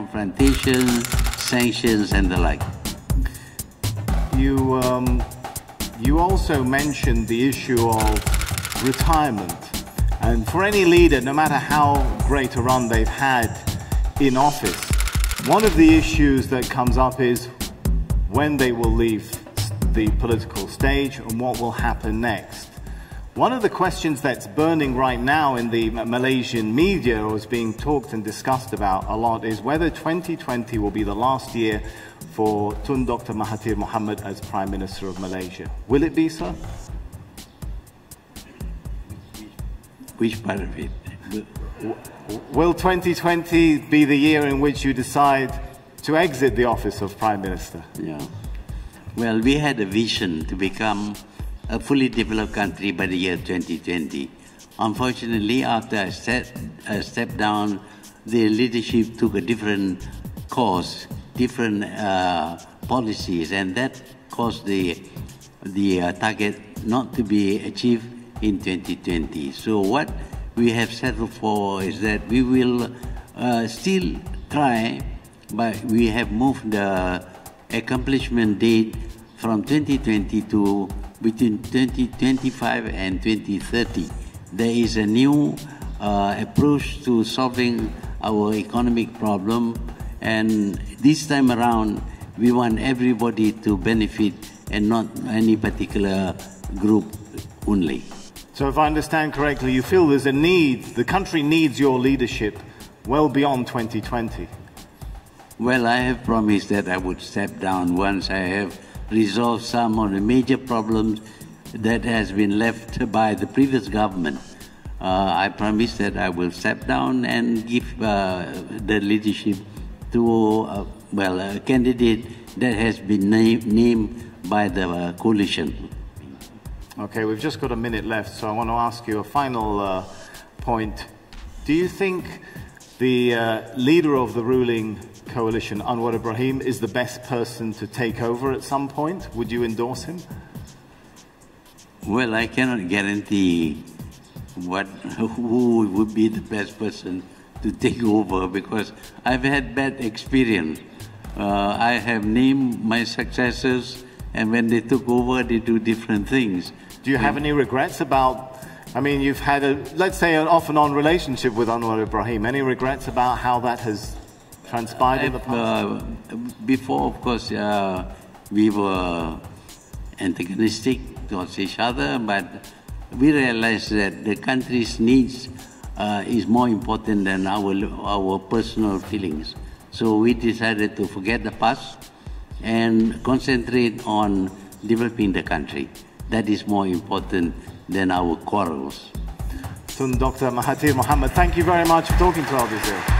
confrontation, sanctions, and the like. You, um, you also mentioned the issue of retirement. And for any leader, no matter how great a run they've had in office, one of the issues that comes up is when they will leave the political stage and what will happen next. One of the questions that's burning right now in the Malaysian media or is being talked and discussed about a lot is whether 2020 will be the last year for Tun Dr. Mahathir Mohamad as Prime Minister of Malaysia. Will it be, sir? Which part of it? Will 2020 be the year in which you decide to exit the office of Prime Minister? Yeah. Well, we had a vision to become a fully developed country by the year 2020. Unfortunately, after I, stepped down, the leadership took a different course, different uh, policies, and that caused the, the uh, target not to be achieved in 2020. So what we have settled for is that we will uh, still try, but we have moved the accomplishment date from 2020 to between 2025 and 2030. There is a new uh, approach to solving our economic problem, and this time around, we want everybody to benefit and not any particular group only. So, if I understand correctly, you feel there's a need, the country needs your leadership well beyond 2020. Well, I have promised that I would step down once I have resolve some of the major problems that has been left by the previous government. Uh, I promise that I will step down and give uh, the leadership to, uh, well, a candidate that has been name, named by the uh, coalition. Okay, we've just got a minute left, so I want to ask you a final uh, point. Do you think the uh, leader of the ruling coalition, Anwar Ibrahim, is the best person to take over at some point? Would you endorse him? Well, I cannot guarantee what who would be the best person to take over because I've had bad experience. Uh, I have named my successors, and when they took over, they do different things. Do you have any regrets about? I mean, you've had a let's say an off and on relationship with Anwar Ibrahim. Any regrets about how that has transpired in the past? Uh, before, of course, uh, we were antagonistic towards each other, but we realized that the country's needs uh, is more important than our, our personal feelings. So we decided to forget the past and concentrate on developing the country. That is more important than our quarrels. Tun Dr. Mahathir Mohamad, thank you very much for talking to Al Jazeera.